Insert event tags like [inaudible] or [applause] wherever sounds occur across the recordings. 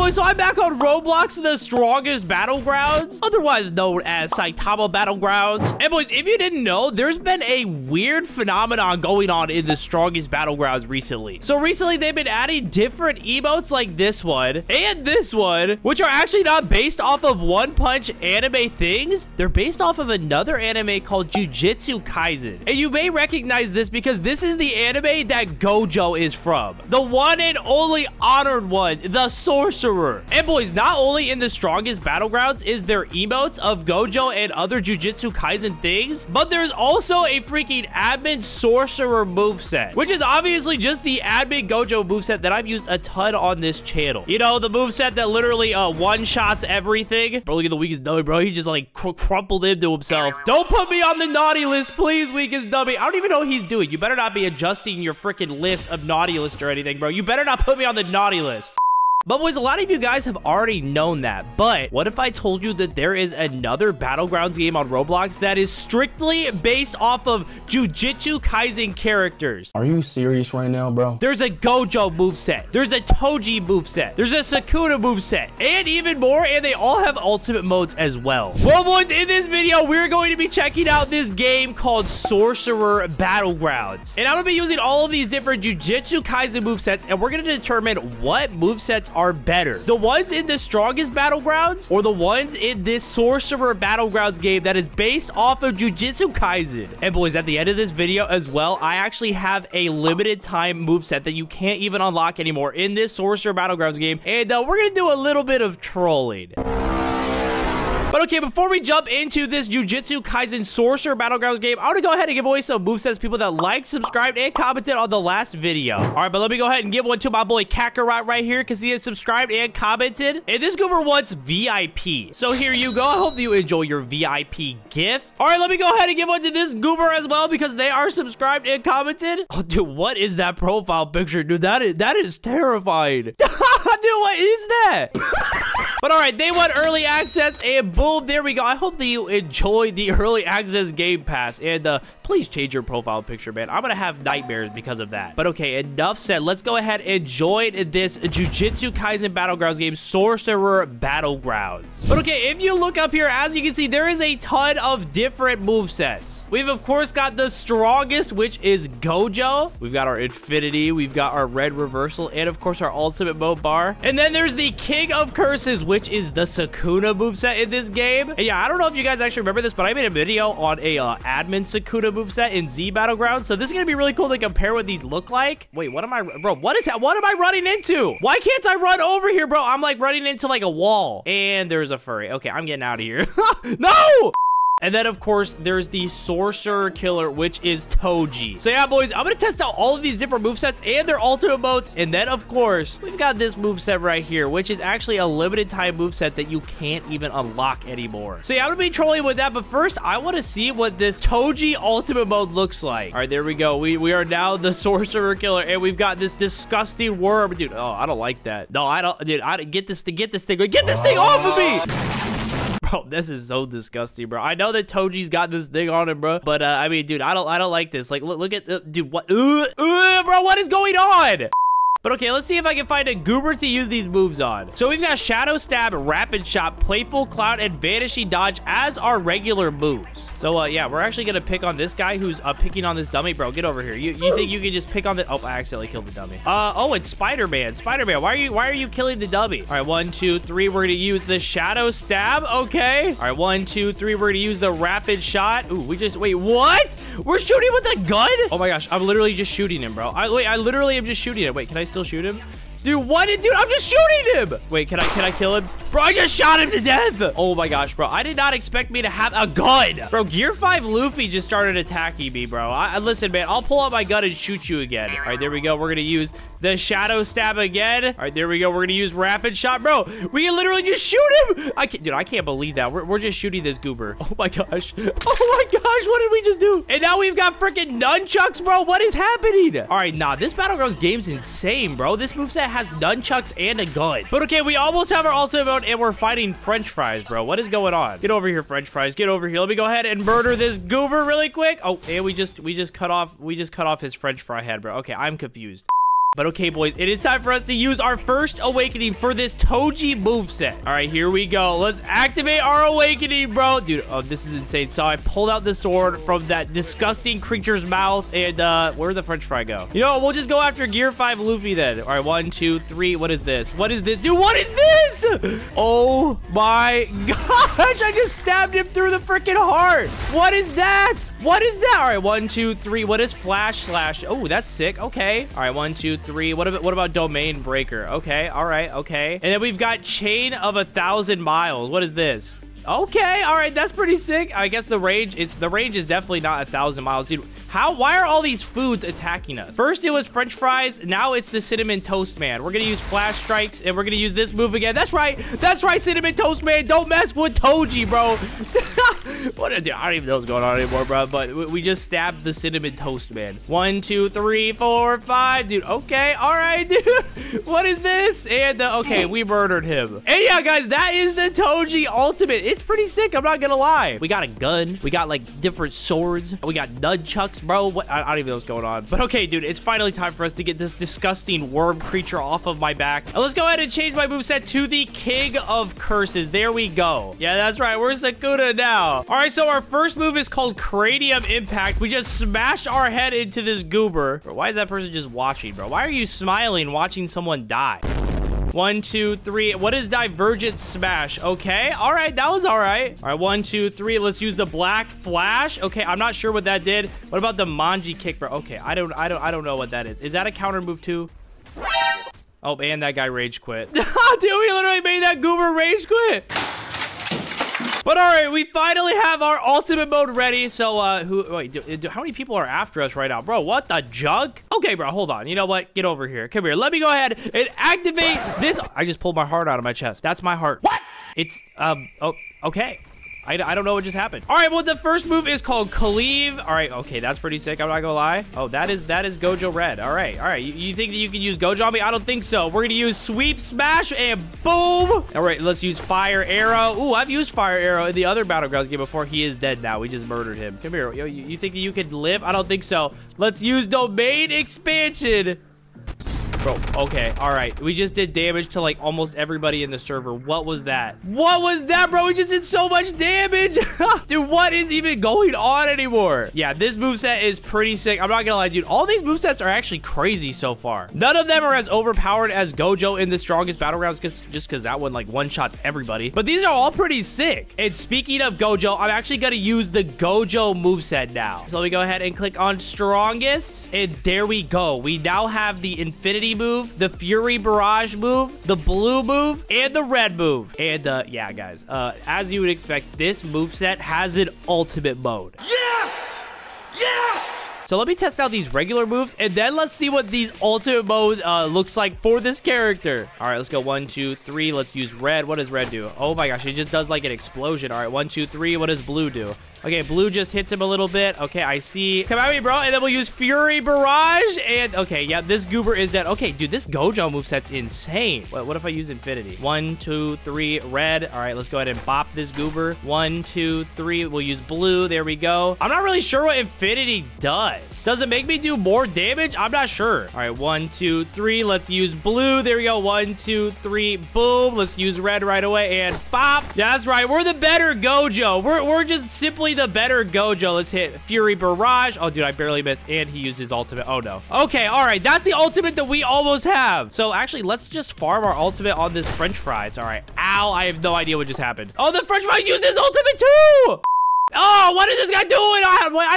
boys, so I'm back on Roblox, the strongest battlegrounds, otherwise known as Saitama Battlegrounds. And boys, if you didn't know, there's been a weird phenomenon going on in the strongest battlegrounds recently. So recently, they've been adding different emotes like this one and this one, which are actually not based off of One Punch anime things. They're based off of another anime called Jujutsu Kaisen. And you may recognize this because this is the anime that Gojo is from. The one and only honored one, the sorcerer. And boys, not only in the strongest battlegrounds is there emotes of Gojo and other Jujutsu Kaisen things, but there's also a freaking admin sorcerer moveset, which is obviously just the admin Gojo moveset that I've used a ton on this channel. You know, the moveset that literally uh, one-shots everything. Bro, look at the weakest dummy, bro. He just like cr crumpled into himself. Don't put me on the naughty list, please, weakest dummy. I don't even know what he's doing. You better not be adjusting your freaking list of naughty list or anything, bro. You better not put me on the naughty list. But boys, a lot of you guys have already known that. But what if I told you that there is another Battlegrounds game on Roblox that is strictly based off of Jujutsu Kaisen characters? Are you serious right now, bro? There's a Gojo moveset. There's a Toji moveset. There's a Sukuna moveset. And even more, and they all have ultimate modes as well. Well, boys, in this video, we're going to be checking out this game called Sorcerer Battlegrounds. And I'm going to be using all of these different Jujutsu Kaisen movesets, and we're going to determine what movesets are better. The ones in the strongest battlegrounds or the ones in this sorcerer battlegrounds game that is based off of Jujutsu Kaisen. And boys, at the end of this video as well, I actually have a limited time moveset that you can't even unlock anymore in this sorcerer battlegrounds game. And uh, we're going to do a little bit of trolling. But okay, before we jump into this Jujutsu Kaisen Sorcerer Battlegrounds game, I want to go ahead and give away some movesets to people that liked, subscribed, and commented on the last video. All right, but let me go ahead and give one to my boy Kakarot right here because he has subscribed and commented. And this goober wants VIP. So here you go. I hope you enjoy your VIP gift. All right, let me go ahead and give one to this goober as well because they are subscribed and commented. Oh, dude, what is that profile picture? Dude, that is, that is terrifying. [laughs] dude, what is that? [laughs] But all right, they want early access, and boom, there we go. I hope that you enjoyed the [laughs] early access game pass, and uh, please change your profile picture, man. I'm gonna have nightmares because of that. But okay, enough said. Let's go ahead and join this Jujutsu Kaisen Battlegrounds game, Sorcerer Battlegrounds. But okay, if you look up here, as you can see, there is a ton of different move sets. We've, of course, got the strongest, which is Gojo. We've got our Infinity. We've got our Red Reversal. And, of course, our Ultimate Mode Bar. And then there's the King of Curses, which is the Sukuna moveset in this game. And, yeah, I don't know if you guys actually remember this, but I made a video on a uh, admin Sukuna moveset in Z Battlegrounds. So this is going to be really cool to compare what these look like. Wait, what am I... Bro, what is that? What am I running into? Why can't I run over here, bro? I'm, like, running into, like, a wall. And there's a furry. Okay, I'm getting out of here. [laughs] no! And then, of course, there's the Sorcerer Killer, which is Toji. So yeah, boys, I'm going to test out all of these different movesets and their ultimate modes. And then, of course, we've got this moveset right here, which is actually a limited time moveset that you can't even unlock anymore. So yeah, I'm going to be trolling with that. But first, I want to see what this Toji ultimate mode looks like. All right, there we go. We, we are now the [laughs] Sorcerer Killer, and we've got this disgusting worm. Dude, oh, I don't like that. No, I don't, dude, I get this, to get this thing, get this thing off of me! Bro, [laughs] this is so disgusting, bro. I know that Toji's got this thing on him, bro. But, uh, I mean, dude, I don't I don't like this. Like, look, look at, uh, dude, what? Uh, uh, bro, what is going on? But okay, let's see if I can find a goober to use these moves on. So we've got Shadow Stab, Rapid Shot, Playful Cloud, and Vanishing Dodge as our regular moves. So uh, yeah, we're actually gonna pick on this guy who's uh, picking on this dummy. Bro, get over here. You, you think you can just pick on the... Oh, I accidentally killed the dummy. Uh, oh, it's Spider-Man. Spider-Man, why are you why are you killing the dummy? All right, one, two, three. We're gonna use the Shadow Stab. Okay. All right, one, two, three. We're gonna use the Rapid Shot. Ooh, we just... Wait, what? We're shooting with a gun? Oh my gosh, I'm literally just shooting him, bro. I, wait, I literally am just shooting him. Wait, can I still shoot him? Dude, what? Dude, I'm just shooting him. Wait, can I can I kill him? Bro, I just shot him to death. Oh my gosh, bro. I did not expect me to have a gun. Bro, Gear 5 Luffy just started attacking me, bro. I, Listen, man, I'll pull out my gun and shoot you again. All right, there we go. We're going to use the Shadow Stab again. All right, there we go. We're going to use Rapid Shot. Bro, we can literally just shoot him. I can't, dude, I can't believe that. We're, we're just shooting this goober. [laughs] Oh my gosh. Oh my gosh, what did we just do? And now we've got freaking nunchucks, bro. What is happening? All right, nah, this Battlegrounds game's insane, bro. This moveset has nunchucks and a gun. But okay, we almost have our ultimate mode and we're fighting french fries, bro. What is going on? Get over here, french fries. Get over here. Let me go ahead and murder this goober really quick. Oh, and we just we just cut off we just cut off his french fry head, bro. Okay, I'm confused. But okay, boys, it is time for us to use our first awakening for this Toji moveset. All right, here we go. Let's activate our awakening, bro. Dude, oh, this is insane. So I pulled out the sword from that disgusting creature's mouth. And uh, where'd the french fry go? You know, we'll just go after Gear 5 Luffy then. All right, one, two, three. What is this? What is this? Dude, what is this? [gasps] Oh my [laughs] gosh, I just stabbed him through the freaking heart. What is that? What is that? All right, one, two, three. What is flash slash? Oh, that's sick. Okay. All right, one, two, three. What about what about domain breaker? Okay, all right, okay. And then we've got chain of a thousand miles. What is this? Okay, all right, that's pretty sick. I guess the range, it's the range is definitely not a thousand miles, dude. How, why are all these foods attacking us? First it was french fries, now it's the cinnamon toast man. We're gonna use flash strikes, and we're gonna use this move again. That's right, that's right, cinnamon toast man. Don't mess with Toji, bro. [laughs] [laughs] what I don't even know what's going on anymore, bro, but we just stabbed the cinnamon toast man. One, two, three, four, five, dude. Okay, all right, [laughs] dude. what is this? And, uh, okay, we murdered him. And yeah, guys, that is the Toji ultimate it's pretty sick. I'm not gonna lie. We got a gun. We got like different swords. We got nunchucks, bro. What? I, I don't even know what's going on. But okay, dude, it's finally time for us to get this disgusting worm creature off of my back. And let's go ahead and change my moveset to the King of Curses. There we go. Yeah, that's right. We're Sukuna now. All right, so our first move is called Cranium Impact. We just smash our head into this goober. Bro, why is that person just watching, bro? Why are you smiling watching someone die? One, two, three. What is Divergent Smash? Okay. All right. That was all right. All right. One, two, three. Let's use the Black Flash. Okay. I'm not sure what that did. What about the Manji Kick, bro? Okay. I don't, I don't, I don't know what that is. Is that a counter move too? Oh, and that guy rage quit. [laughs] Dude, we literally made that goober rage quit. But all right, we finally have our ultimate mode ready. So, uh, who, wait, do, do, how many people are after us right now? Bro, what the jug? Okay, bro, hold on. You know what? Get over here. Come here. Let me go ahead and activate this. I just pulled my heart out of my chest. That's my heart. What? It's, um, oh, okay. I, I don't know what just happened. All right, well, the first move is called Cleave. All right, okay, that's pretty sick. I'm not gonna lie. Oh, that is that is Gojo Red. All right, all right. You, you think that you can use Gojo on me? I don't think so. We're gonna use Sweep Smash and boom. All right, let's use Fire Arrow. Ooh, I've used Fire Arrow in the other Battlegrounds game before. He is dead now. We just murdered him. Come here. Yo, you, you think that you could live? I don't think so. Let's use Domain Expansion. Bro, okay, all right. We just did damage to, like, almost everybody in the server. What was that? What was that, bro? We just did so much damage. [laughs] dude, what is even going on anymore? Yeah, this moveset is pretty sick. I'm not gonna lie, dude. All these movesets are actually crazy so far. None of them are as overpowered as Gojo in the strongest battlegrounds, cause, just because that one, like, one-shots everybody. But these are all pretty sick. And speaking of Gojo, I'm actually gonna use the Gojo moveset now. So let me go ahead and click on strongest. And there we go. We now have the Infinity move, the Fury Barrage move, the blue move, and the red move. And uh, yeah, guys, uh, as you would expect, this move set has an ultimate mode. Yes! Yes! So let me test out these regular moves, and then let's see what these ultimate modes uh, looks like for this character. All right, let's go one, two, three. Let's use red. What does red do? Oh my gosh, it just does like an explosion. All right, one, two, three. What does blue do? Okay, blue just hits him a little bit. Okay, I see. Come at me, bro. And then we'll use Fury Barrage. And, okay, yeah, this goober is dead. Okay, dude, this Gojo moveset's insane. What, what if I use Infinity? One, two, three, red. All right, let's go ahead and bop this goober. One, two, three. We'll use blue. There we go. I'm not really sure what Infinity does. Does it make me do more damage? I'm not sure. All right, one, two, three. Let's use blue. There we go. One, two, three. Boom. Let's use red right away and bop. That's right. We're the better Gojo. We're, we're just simply the better Gojo. Let's hit Fury Barrage. Oh, dude, I barely missed. And he used his ultimate. Oh, no. Okay, all right. That's the ultimate that we almost have. So, actually, let's just farm our ultimate on this french fries. All right. Ow, I have no idea what just happened. Oh, the french fries used his ultimate too! Oh, what is this guy doing?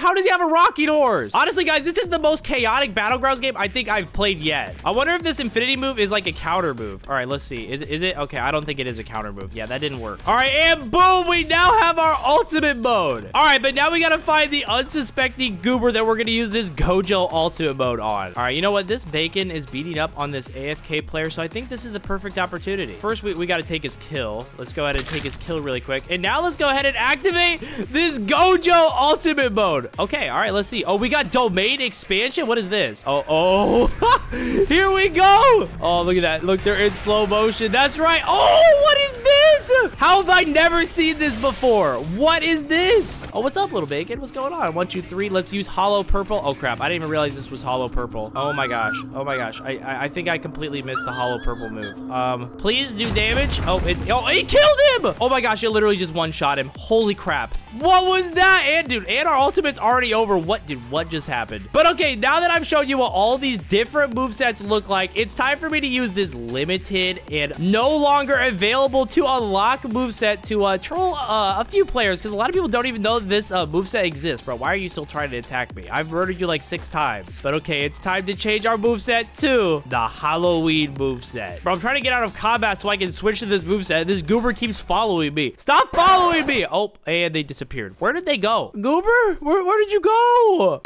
How does he have a rocking horse? Honestly, guys, this is the most chaotic Battlegrounds game I think I've played yet. I wonder if this Infinity move is like a counter move. All right, let's see. Is it? Is it? Okay, I don't think it is a counter move. Yeah, that didn't work. All right, and boom, we now have our ultimate mode. All right, but now we got to find the unsuspecting goober that we're going to use this Gojo ultimate mode on. All right, you know what? This bacon is beating up on this AFK player, so I think this is the perfect opportunity. First, we, we got to take his kill. Let's go ahead and take his kill really quick. And now let's go ahead and activate this Gojo Ultimate Mode. Okay, all right, let's see. Oh, we got Domain Expansion. What is this? Oh, oh. [laughs] Here we go. Oh, look at that. Look, they're in slow motion. That's right. Oh, what is this? How have I never seen this before? What is this? Oh, what's up, little bacon? What's going on? One, two, three. Let's use hollow purple. Oh, crap. I didn't even realize this was hollow purple. Oh, my gosh. Oh, my gosh. I, I, I think I completely missed the hollow purple move. Um, please do damage. Oh, it, oh, it killed him. Oh, my gosh. It literally just one-shot him. Holy crap. What was that? And, dude, and our ultimate's already over. What, dude, what just happened? But, okay, now that I've shown you what all these different movesets look like, it's time for me to use this limited and no longer available to unlock moveset to uh, troll uh, a few players because a lot of people don't even know this uh, moveset exists, bro. Why are you still trying to attack me? I've murdered you like six times. But okay, it's time to change our moveset to the Halloween moveset. Bro, I'm trying to get out of combat so I can switch to this moveset. This goober keeps following me. Stop following me. Oh, and they disappeared. Where did they go? Goober, where, where did you go?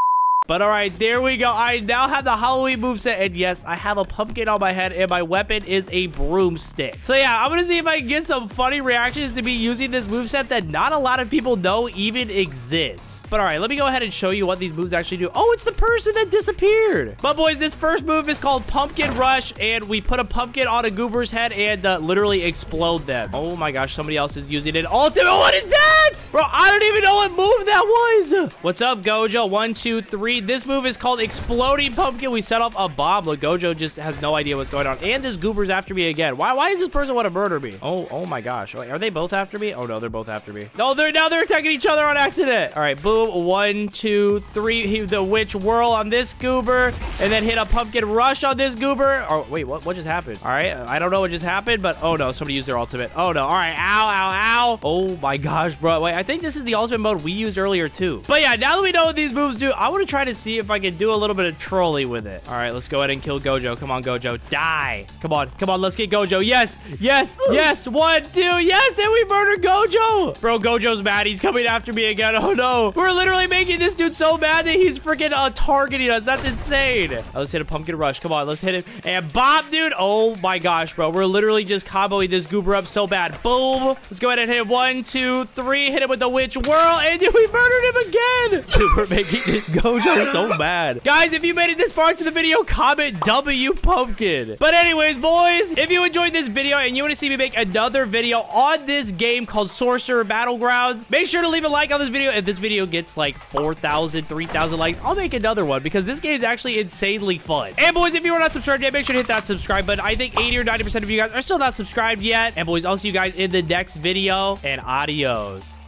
But all right, there we go. I now have the Halloween moveset. And yes, I have a pumpkin on my head. And my weapon is a broomstick. So yeah, I'm going to see if I can get some funny reactions to me using this moveset that not a lot of people know even exists. But all right, let me go ahead and show you what these moves actually do. Oh, it's the person that disappeared. But boys, this first move is called Pumpkin Rush, and we put a pumpkin on a goober's head and uh, literally explode them. Oh my gosh, somebody else is using an ultimate. What is that? Bro, I don't even know what move that was. What's up, Gojo? One, two, three. This move is called Exploding Pumpkin. We set up a bomb. Look, Gojo just has no idea what's going on. And this goober's after me again. Why Why does this person want to murder me? Oh, oh my gosh. Wait, are they both after me? Oh no, they're both after me. No, they're now they're attacking each other on accident. All right, boom. One, two, three. He, the witch whirl on this goober, and then hit a pumpkin rush on this goober. Oh, wait, what, what just happened? All right, I don't know what just happened, but oh no, somebody used their ultimate. Oh no, all right, ow, ow, ow. Oh my gosh, bro. Wait, I think this is the ultimate mode we used earlier too. But yeah, now that we know what these moves do, I want to try to see if I can do a little bit of trolling with it. All right, let's go ahead and kill Gojo. Come on, Gojo, die. Come on, come on, let's get Gojo. Yes, yes, yes. One, two, yes, and we murder Gojo. Bro, Gojo's mad. He's coming after me again. [laughs] Oh no, we're literally making this dude so mad that he's freaking uh, targeting us. That's insane. Right, let's hit a pumpkin rush. Come on, let's hit him. And Bob, dude. Oh my gosh, bro. We're literally just comboing this goober up so bad. Boom. Let's go ahead and hit. One, two, three. Hit him with the witch whirl. And we murdered him again. [laughs] Dude, we're making this Gojo so bad. Guys, if you made it this far into the video, comment W pumpkin. But anyways, boys, if you enjoyed this video and you want to see me make another video on this game called Sorcerer Battlegrounds, make sure to leave a like on this video. If this video gets like 4,000, 3,000 likes, I'll make another one because this game is actually insanely fun. And boys, if you are not subscribed yet, make sure to hit that subscribe button. I think 80 or 90% of you guys are still not subscribed yet. And boys, I'll see you guys in the next video and adios.